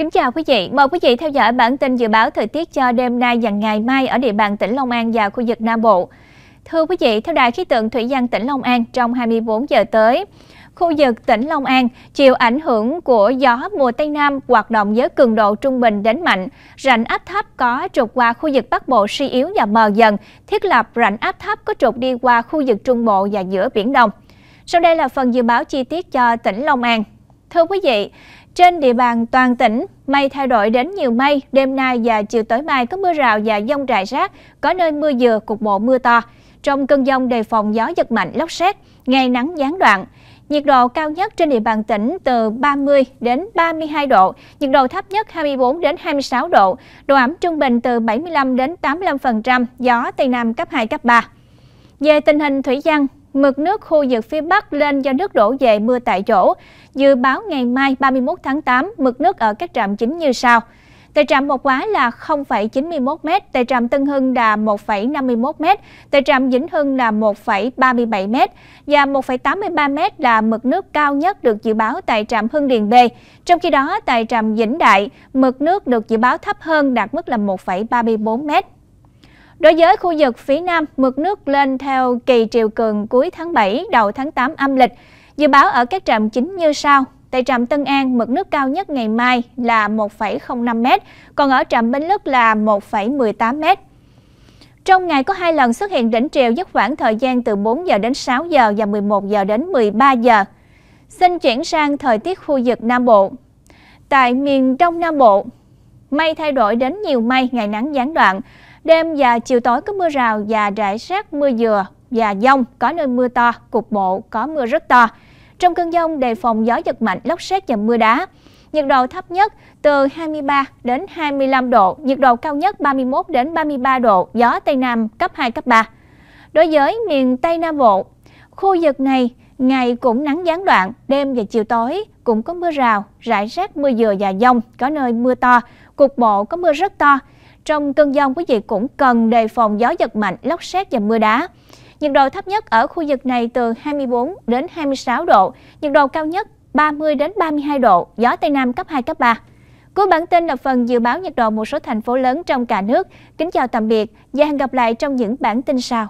Kính chào quý vị, mời quý vị theo dõi bản tin dự báo thời tiết cho đêm nay và ngày mai ở địa bàn tỉnh Long An và khu vực Nam Bộ. Thưa quý vị, theo Đài khí tượng Thủy văn tỉnh Long An trong 24 giờ tới, khu vực tỉnh Long An chịu ảnh hưởng của gió mùa Tây Nam hoạt động với cường độ trung bình đến mạnh. Rãnh áp thấp có trục qua khu vực Bắc Bộ suy yếu và mờ dần, thiết lập rãnh áp thấp có trục đi qua khu vực Trung Bộ và giữa Biển Đông. Sau đây là phần dự báo chi tiết cho tỉnh Long An. Thưa quý vị, trên địa bàn toàn tỉnh, mây thay đổi đến nhiều mây, đêm nay và chiều tối mai có mưa rào và dông rải rác, có nơi mưa vừa, cục bộ mưa to. Trong cơn dông đề phòng gió giật mạnh, lốc xét, ngày nắng gián đoạn. Nhiệt độ cao nhất trên địa bàn tỉnh từ 30 đến 32 độ, nhiệt độ thấp nhất 24 đến 26 độ, độ ẩm trung bình từ 75 đến 85%, gió Tây Nam cấp 2, cấp 3. Về tình hình thủy văn, mực nước khu vực phía Bắc lên do nước đổ về mưa tại chỗ. Dự báo ngày mai 31 tháng 8, mực nước ở các trạm chính như sau. Tại trạm Một Quá là 0,91 m, tại trạm Tân Hưng là 1,51 m, tại trạm Vĩnh Hưng là 1,37 m và 1,83 m là mực nước cao nhất được dự báo tại trạm Hưng Điền B. Trong khi đó, tại trạm Vĩnh Đại, mực nước được dự báo thấp hơn đạt mức là 1,34 m. Đối với khu vực phía Nam, mực nước lên theo kỳ triều cường cuối tháng 7, đầu tháng 8 âm lịch. Dự báo ở các trạm chính như sau. Tại trạm Tân An, mực nước cao nhất ngày mai là 1,05 m, còn ở trạm Bến Lức là 1,18 m. Trong ngày có hai lần xuất hiện đỉnh triều với khoảng thời gian từ 4 giờ đến 6 giờ và 11 giờ đến 13 giờ. Xin chuyển sang thời tiết khu vực Nam Bộ. Tại miền Đông Nam Bộ, mây thay đổi đến nhiều mây, ngày nắng gián đoạn. Đêm và chiều tối có mưa rào và rải rác mưa dừa và dông, có nơi mưa to, cục bộ có mưa rất to. Trong cơn dông đề phòng gió giật mạnh, lốc xét và mưa đá. Nhiệt độ thấp nhất từ 23 đến 25 độ, nhiệt độ cao nhất 31 đến 33 độ, gió Tây Nam cấp 2, cấp 3. Đối với miền Tây Nam Bộ, khu vực này ngày cũng nắng gián đoạn, đêm và chiều tối cũng có mưa rào, rải rác mưa dừa và dông, có nơi mưa to, cục bộ có mưa rất to. Trong cơn dông quý vị cũng cần đề phòng gió giật mạnh, lốc xét và mưa đá. Nhiệt độ thấp nhất ở khu vực này từ 24 đến 26 độ, nhiệt độ cao nhất 30 đến 32 độ, gió Tây Nam cấp 2, cấp 3. Cuối bản tin là phần dự báo nhiệt độ một số thành phố lớn trong cả nước. Kính chào tạm biệt và hẹn gặp lại trong những bản tin sau.